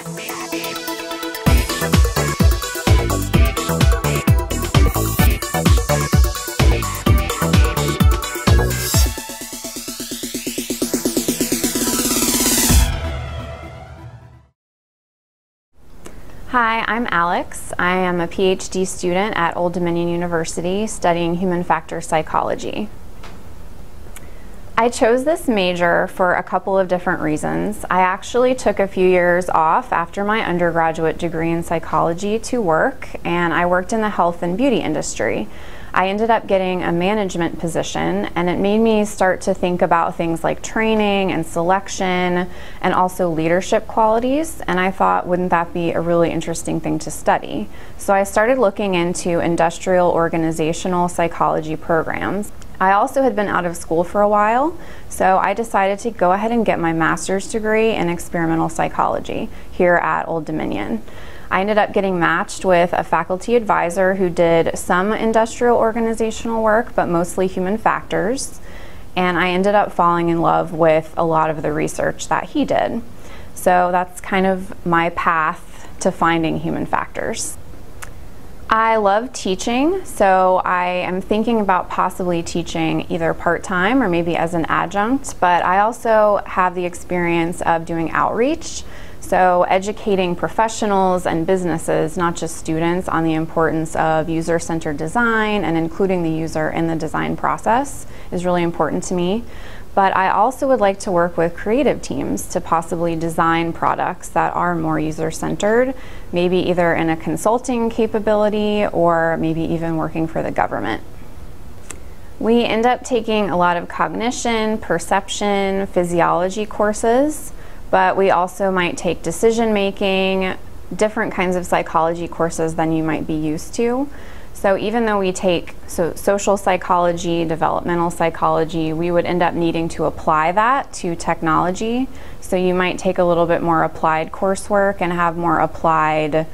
Hi, I'm Alex. I am a PhD student at Old Dominion University studying human factor psychology. I chose this major for a couple of different reasons. I actually took a few years off after my undergraduate degree in psychology to work, and I worked in the health and beauty industry. I ended up getting a management position, and it made me start to think about things like training and selection and also leadership qualities. And I thought, wouldn't that be a really interesting thing to study? So I started looking into industrial organizational psychology programs. I also had been out of school for a while, so I decided to go ahead and get my master's degree in experimental psychology here at Old Dominion. I ended up getting matched with a faculty advisor who did some industrial organizational work, but mostly human factors. And I ended up falling in love with a lot of the research that he did. So that's kind of my path to finding human factors. I love teaching, so I am thinking about possibly teaching either part time or maybe as an adjunct, but I also have the experience of doing outreach. So, educating professionals and businesses, not just students, on the importance of user centered design and including the user in the design process is really important to me. But I also would like to work with creative teams to possibly design products that are more user centered, maybe either in a consulting capability or maybe even working for the government. We end up taking a lot of cognition, perception, physiology courses but we also might take decision making, different kinds of psychology courses than you might be used to. So even though we take so social psychology, developmental psychology, we would end up needing to apply that to technology. So you might take a little bit more applied coursework and have more applied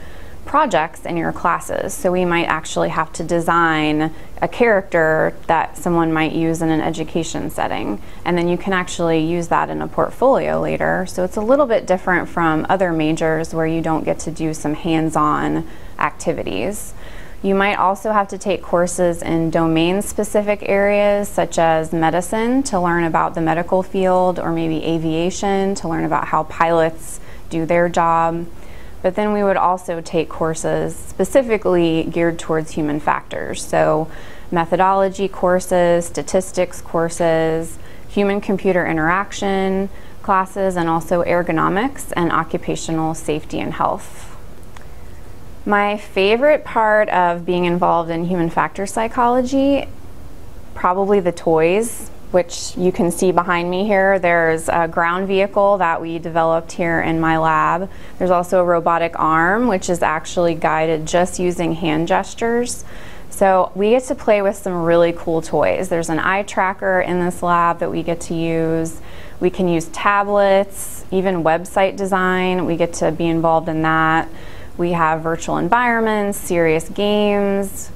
projects in your classes. So we might actually have to design a character that someone might use in an education setting. And then you can actually use that in a portfolio later. So it's a little bit different from other majors where you don't get to do some hands-on activities. You might also have to take courses in domain specific areas such as medicine to learn about the medical field or maybe aviation to learn about how pilots do their job. But then we would also take courses specifically geared towards human factors. So, methodology courses, statistics courses, human computer interaction classes, and also ergonomics and occupational safety and health. My favorite part of being involved in human factor psychology, probably the toys which you can see behind me here. There's a ground vehicle that we developed here in my lab. There's also a robotic arm, which is actually guided just using hand gestures. So we get to play with some really cool toys. There's an eye tracker in this lab that we get to use. We can use tablets, even website design. We get to be involved in that. We have virtual environments, serious games,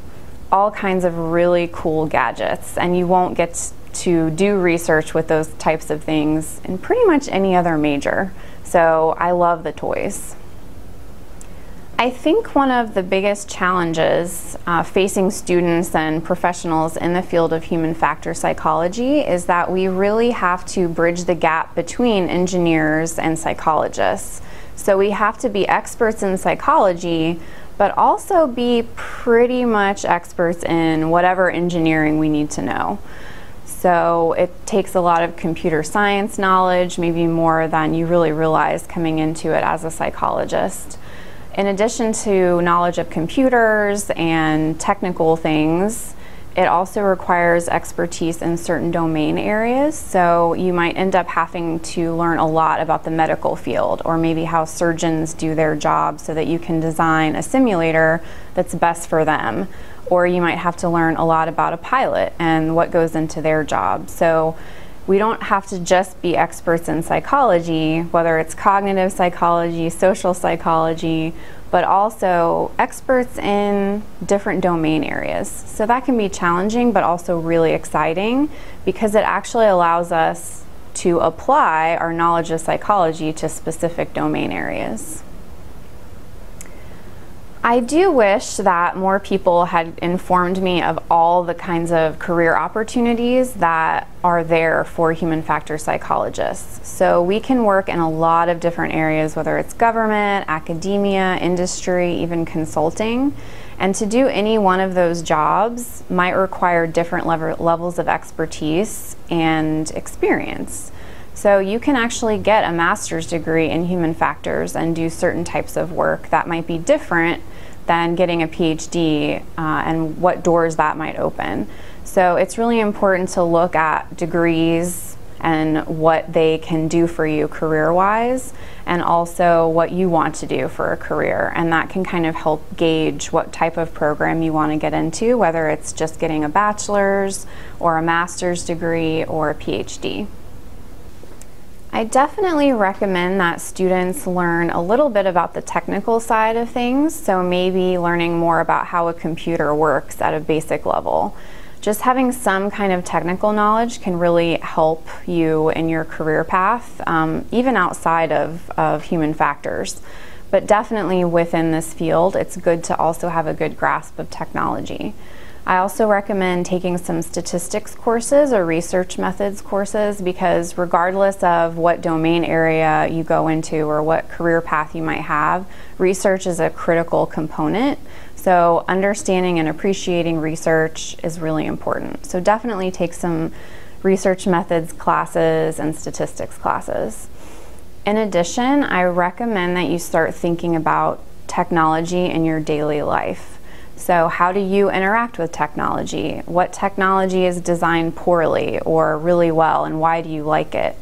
all kinds of really cool gadgets. And you won't get to do research with those types of things in pretty much any other major. So I love the toys. I think one of the biggest challenges uh, facing students and professionals in the field of human factor psychology is that we really have to bridge the gap between engineers and psychologists. So we have to be experts in psychology, but also be pretty much experts in whatever engineering we need to know. So it takes a lot of computer science knowledge, maybe more than you really realize coming into it as a psychologist. In addition to knowledge of computers and technical things, it also requires expertise in certain domain areas. So you might end up having to learn a lot about the medical field or maybe how surgeons do their job so that you can design a simulator that's best for them or you might have to learn a lot about a pilot and what goes into their job. So we don't have to just be experts in psychology, whether it's cognitive psychology, social psychology, but also experts in different domain areas. So that can be challenging, but also really exciting because it actually allows us to apply our knowledge of psychology to specific domain areas. I do wish that more people had informed me of all the kinds of career opportunities that are there for human factor psychologists. So we can work in a lot of different areas, whether it's government, academia, industry, even consulting. And to do any one of those jobs might require different level, levels of expertise and experience. So you can actually get a master's degree in human factors and do certain types of work that might be different than getting a PhD uh, and what doors that might open. So it's really important to look at degrees and what they can do for you career wise and also what you want to do for a career and that can kind of help gauge what type of program you want to get into whether it's just getting a bachelor's or a master's degree or a PhD. I definitely recommend that students learn a little bit about the technical side of things, so maybe learning more about how a computer works at a basic level. Just having some kind of technical knowledge can really help you in your career path, um, even outside of, of human factors. But definitely within this field, it's good to also have a good grasp of technology. I also recommend taking some statistics courses or research methods courses because regardless of what domain area you go into or what career path you might have, research is a critical component. So understanding and appreciating research is really important. So definitely take some research methods classes and statistics classes. In addition, I recommend that you start thinking about technology in your daily life. So, how do you interact with technology? What technology is designed poorly or really well, and why do you like it?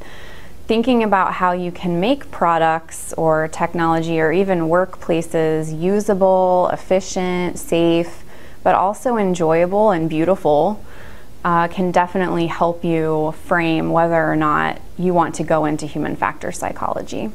Thinking about how you can make products or technology or even workplaces usable, efficient, safe, but also enjoyable and beautiful uh, can definitely help you frame whether or not you want to go into human factor psychology.